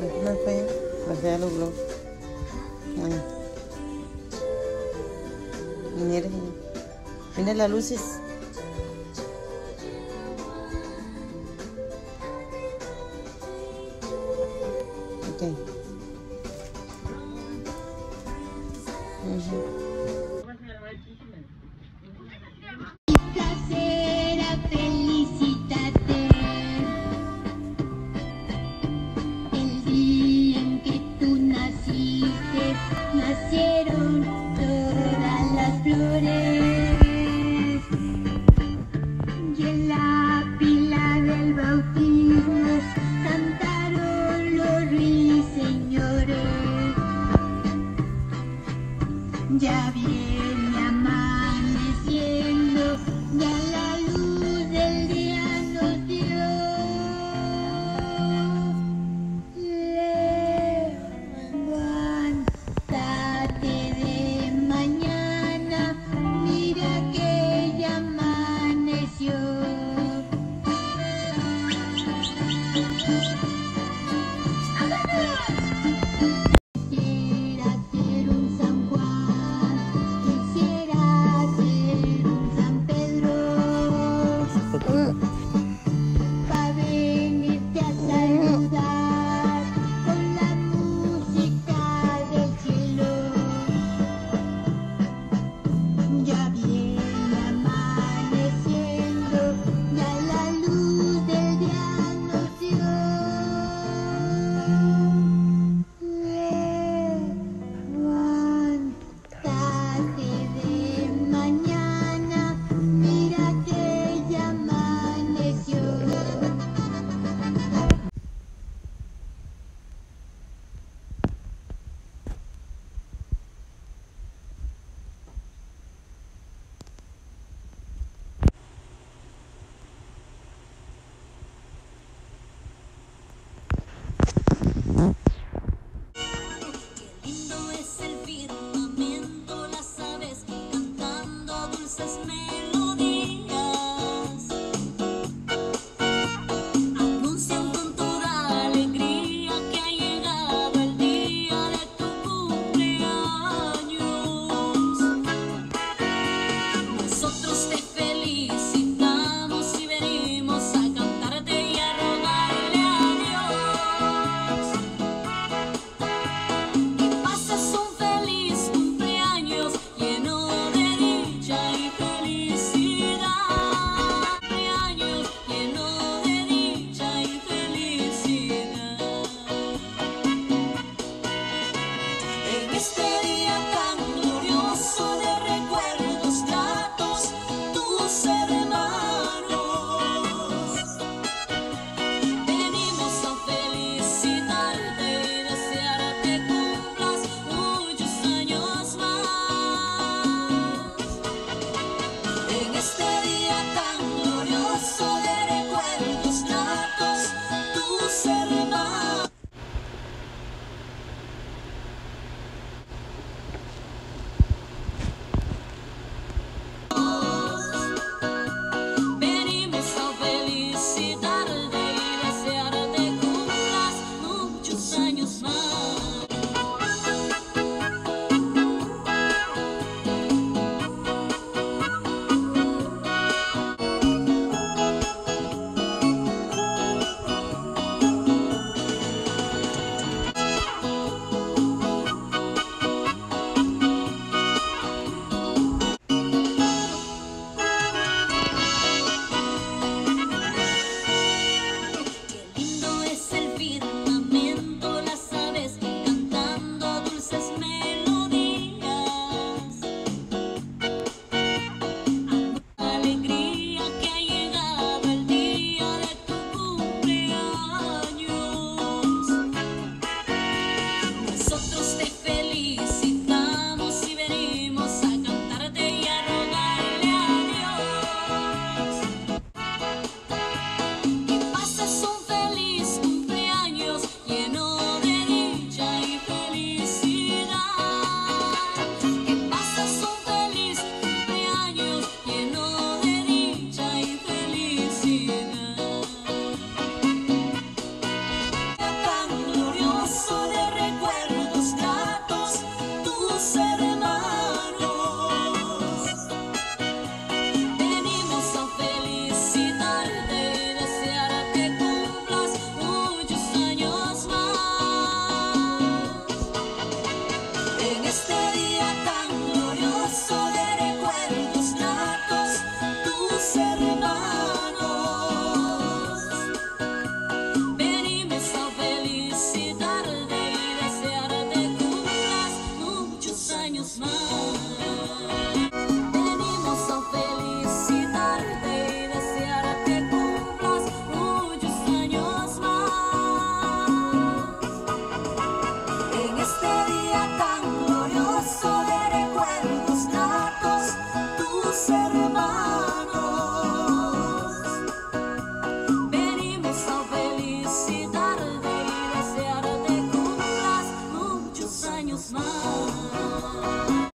Ano pa yun? Bueno. Mira, las luces. Okay. nacieron todas las flores.